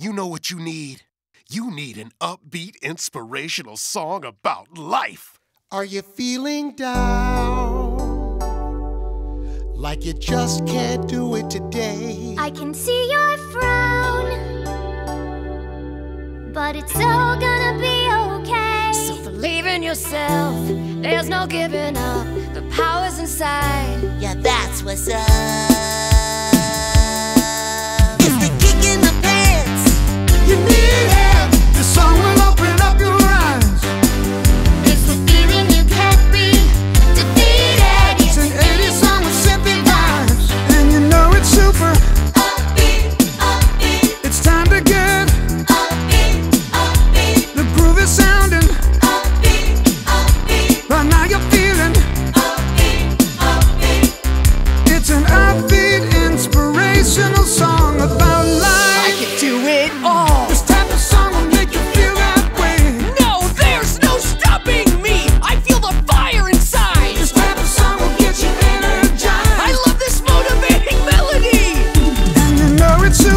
You know what you need? You need an upbeat, inspirational song about life. Are you feeling down? Like you just can't do it today? I can see your frown, but it's all gonna be okay. So believe in yourself, there's no giving up. The power's inside. Yeah, that's what's up.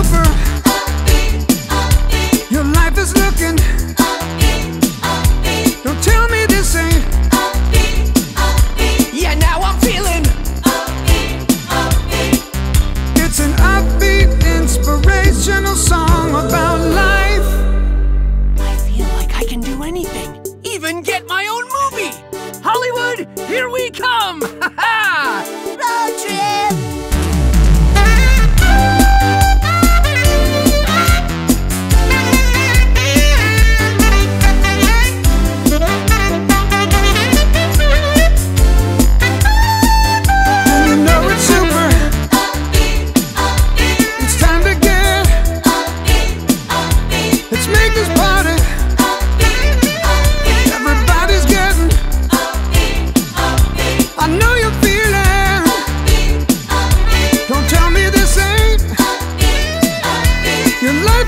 Super. Upbeat, upbeat, Your life is looking. upbeat, Don't tell me this ain't. Yeah, now I'm feeling. It's an upbeat, inspirational song about life. I feel like I can do anything, even get my own movie. Hollywood, here we come.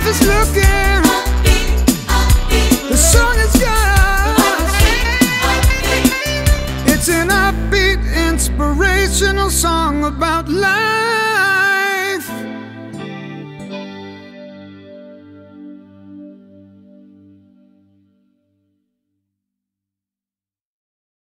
Is looking. The song is. It's an upbeat, inspirational song about life.